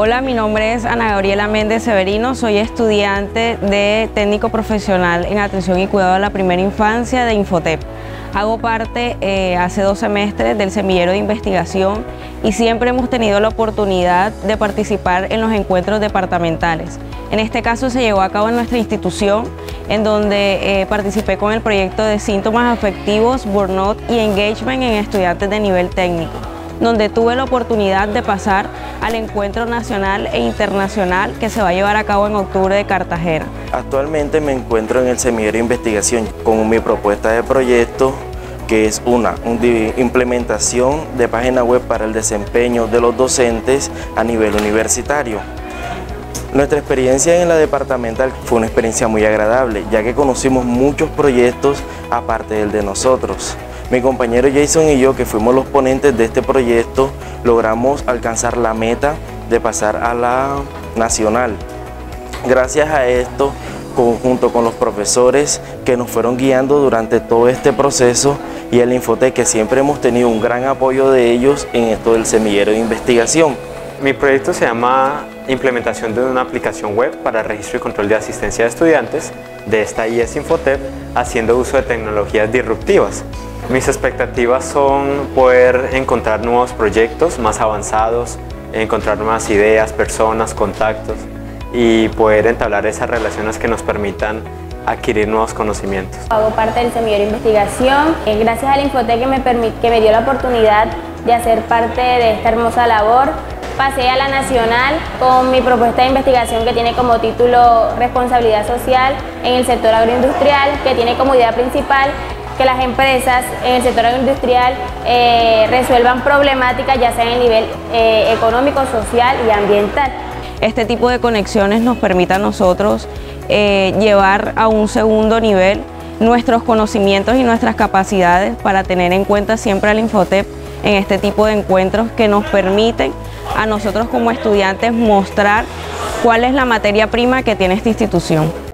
Hola, mi nombre es Ana Gabriela Méndez Severino, soy estudiante de técnico profesional en atención y cuidado de la primera infancia de Infotep. Hago parte eh, hace dos semestres del semillero de investigación y siempre hemos tenido la oportunidad de participar en los encuentros departamentales. En este caso se llevó a cabo en nuestra institución, en donde eh, participé con el proyecto de síntomas afectivos, burnout y engagement en estudiantes de nivel técnico donde tuve la oportunidad de pasar al encuentro nacional e internacional que se va a llevar a cabo en octubre de Cartagena. Actualmente me encuentro en el semillero de investigación con mi propuesta de proyecto que es una, implementación de página web para el desempeño de los docentes a nivel universitario. Nuestra experiencia en la departamental fue una experiencia muy agradable, ya que conocimos muchos proyectos aparte del de nosotros. Mi compañero Jason y yo, que fuimos los ponentes de este proyecto, logramos alcanzar la meta de pasar a la nacional. Gracias a esto, junto con los profesores que nos fueron guiando durante todo este proceso y el Infotec, que siempre hemos tenido un gran apoyo de ellos en esto del semillero de investigación. Mi proyecto se llama Implementación de una aplicación web para registro y control de asistencia de estudiantes de esta IES Infotep haciendo uso de tecnologías disruptivas. Mis expectativas son poder encontrar nuevos proyectos más avanzados, encontrar nuevas ideas, personas, contactos y poder entablar esas relaciones que nos permitan adquirir nuevos conocimientos. Hago parte del semillero de investigación. Eh, gracias al Infotec que me, que me dio la oportunidad de hacer parte de esta hermosa labor, pasé a la nacional con mi propuesta de investigación que tiene como título Responsabilidad Social en el sector agroindustrial, que tiene como idea principal que las empresas en el sector agroindustrial eh, resuelvan problemáticas ya sea en el nivel eh, económico, social y ambiental. Este tipo de conexiones nos permite a nosotros eh, llevar a un segundo nivel nuestros conocimientos y nuestras capacidades para tener en cuenta siempre al Infotep en este tipo de encuentros que nos permiten a nosotros como estudiantes mostrar cuál es la materia prima que tiene esta institución.